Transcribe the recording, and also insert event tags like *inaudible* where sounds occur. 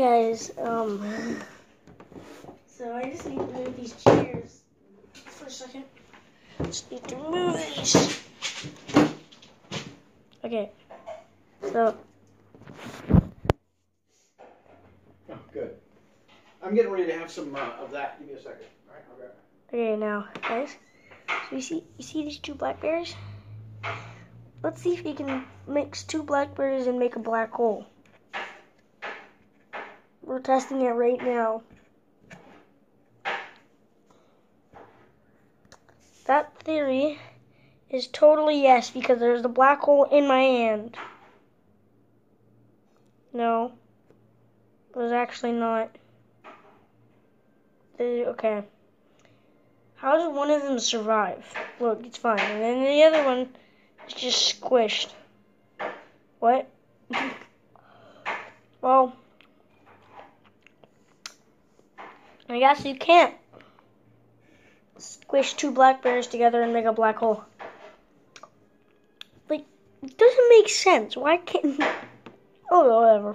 guys, um, so I just need to move these chairs for a second. Just need to move these. Okay, so Oh, good. I'm getting ready to have some uh, of that. Give me a second. All right, I'll grab it. okay now, guys, so you see, you see these two blackberries? Let's see if we can mix two blackberries and make a black hole. We're testing it right now. That theory is totally yes because there's a black hole in my hand. No, there's actually not. Okay. How does one of them survive? Look, it's fine. And then the other one is just squished. What? *laughs* well, I guess you can't squish two blackberries together and make a black hole. Like, it doesn't make sense. Why can't. *laughs* Oh, whatever.